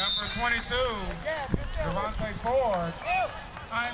Number 22, Devontae Ford. I'm